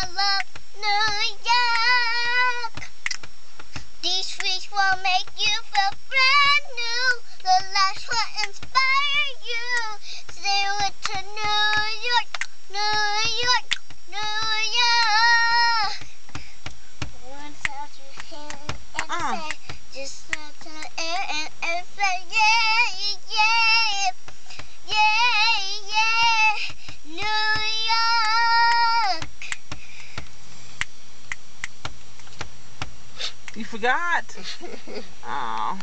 I love New York. These streets will make you feel brand new. The lights will inspire you. To New York, New York, New York. Once out your hand and Uh. say, You forgot? Oh.